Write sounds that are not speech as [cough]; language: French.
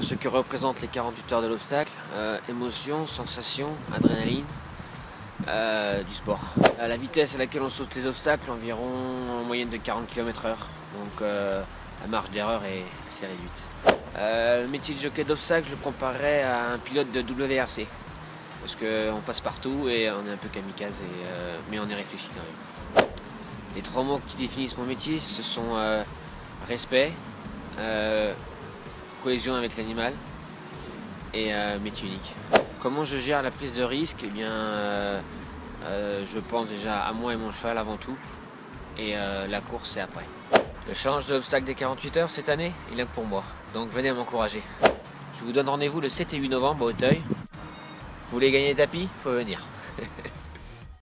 ce que représentent les 48 heures de l'obstacle. Euh, émotion, sensation, adrénaline, euh, du sport. Euh, la vitesse à laquelle on saute les obstacles, environ en moyenne de 40 km/h. Donc la marge d'erreur est assez réduite. le métier de jockey d'obstacle, je le comparerais à un pilote de WRC. Parce qu'on passe partout et on est un peu kamikaze, mais on est réfléchi quand même. Les trois mots qui définissent mon métier, ce sont respect, cohésion avec l'animal et euh, métier unique. Comment je gère la prise de risque? Eh bien, euh, euh, je pense déjà à moi et mon cheval avant tout, et la course c'est après. Le challenge de l'obstacle des 48 heures cette année, il est que pour moi, donc venez m'encourager. Je vous donne rendez-vous le 7 et 8 novembre à Auteuil. Vous voulez gagner des tapis? Faut venir. [laughs]